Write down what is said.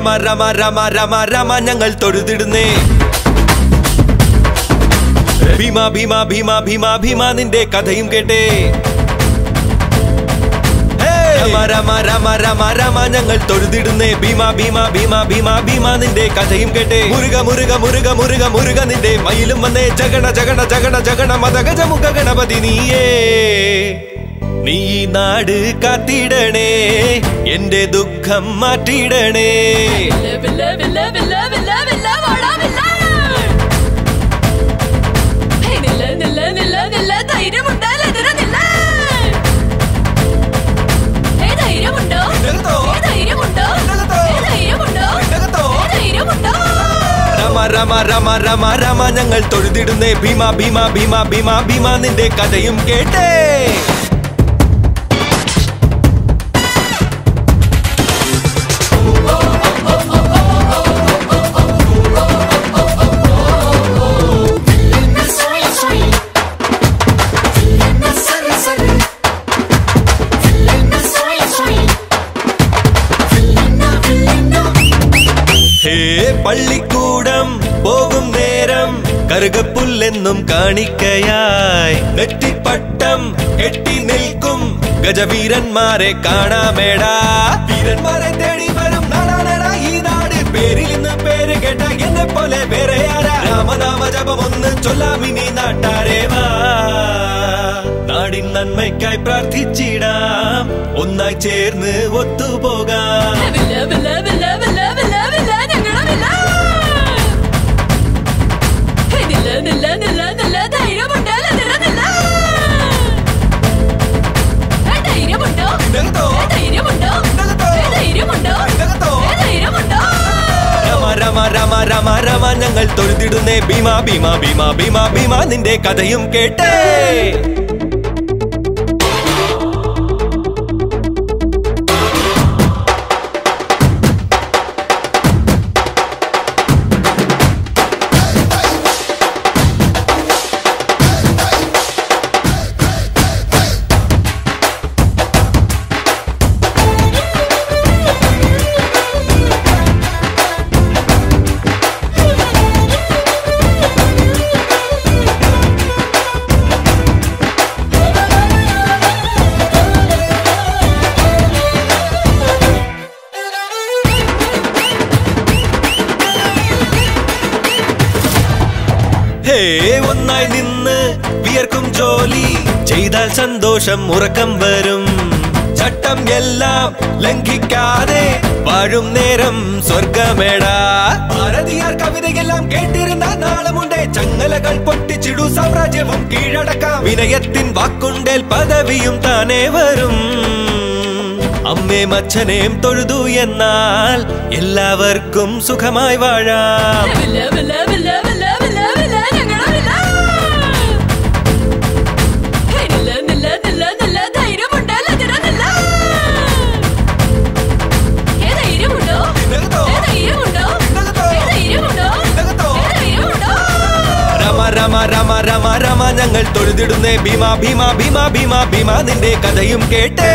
രമ രമ രമ രമ രമ ഞങ്ങൾ തൊഴുതിടുന്നേ. ഭീമ ഭീമ ഭീമ ഭീമ ഭീമ നിന്റെ കഥയും കേട്ടേ. രമ രമ രമ രമ രമ ഞങ്ങൾ തൊഴുതിടുന്നേ. ഭീമ ഭീമ ഭീമ ഭീമ ഭീമ നിന്റെ കഥയും കേട്ടേ. മുരുക മുരുക മുരുക മുരുക മുരുക നിന്റെ മയിലും വന്നേ. ജഗണ ജഗണ ജഗണ ജഗണ മതഗജമുഖ ഗണപതി നീയേ. നീ നാട് കാത്തിടണേ എന്റെ ദുഃഖം രമ രമ രമ രമ രമ ഞങ്ങൾ തൊഴുതിടുന്നേ. ഭീമ ഭീമ ഭീമ ഭീമ ഭീമ നിന്റെ കഥയും കേട്ടേ. പള്ളിക്കൂടം പോകും നേരം കറുകപ്പുല്ലെന്നും കാണിക്കയായി. നെറ്റിപ്പട്ടം കെട്ടി നിൽക്കും ഗജവീരന്മാരെ കാണാമേടാ. വീരന്മാരെ തേടി വരും ഈ നാട് പേരിൽ നിന്ന് പേര് കേട്ട എന്നെ പോലെ വേറെ ആരാ രാമനാമ ജപം ഒന്ന് ചൊല്ലാമിനി നാട്ടാരേ വാ. നാടിൻ നന്മയ്ക്കായി പ്രാർത്ഥിച്ചിടാം. ഒന്നായി ചേർന്ന് ഒത്തുപോകാം. രമ രമ രമ രമ ഞങ്ങൾ തൊഴുതിടുന്നേ. ഭീമ ഭീമ ഭീമ ഭീമ ഭീമ നിന്റെ കഥയും കേട്ടേ. ഹേ ഒന്നായി നിന്ന് വിയർക്കും ജോലി. ചെയ്താൽ സന്തോഷം ഉറക്കം വരും. ചട്ടം എല്ലാം ലംഘിക്കാതെ വാഴും നേരം സ്വർഗമേടാ. ഭാരതീയർ കവിതയെല്ലാം കേട്ടിരുന്ന നാളമുണ്ട്. ചങ്ങലകൾ പൊട്ടിച്ചിടു സാമ്രാജ്യവും കീഴടക്കാം. വിനയത്തിൻ വാക്കുണ്ടേൽ പദവിയും താനേ വരും. അമ്മേ മച്ചനേം തൊഴുതു എന്നാൽ എല്ലാവർക്കും സുഖമായി വാഴാം. രമ രമ രമ രമ ഞങ്ങൾ തൊഴുതിടുന്നേ. ഭീമ ഭീമ ഭീമ ഭീമ ഭീമ നിന്റെ കഥയും കേട്ടേ.